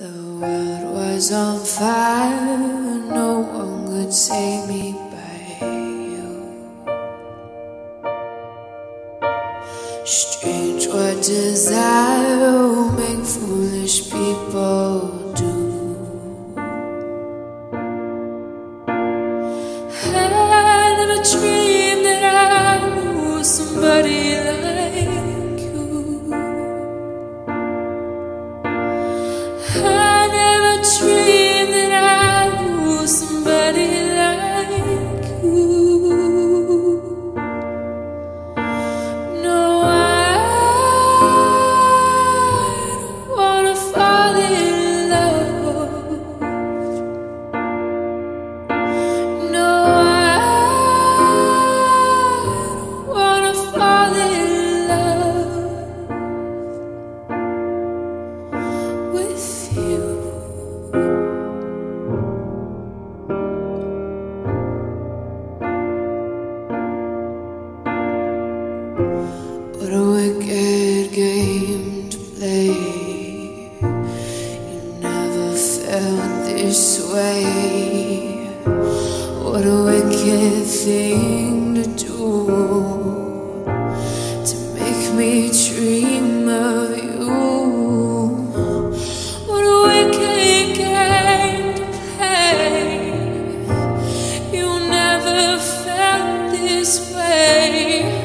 The world was on fire, no one could save me by you. Strange what desire will make foolish people do. felt this way. What a wicked thing to do to make me dream of you. What a wicked game to play. You never felt this way.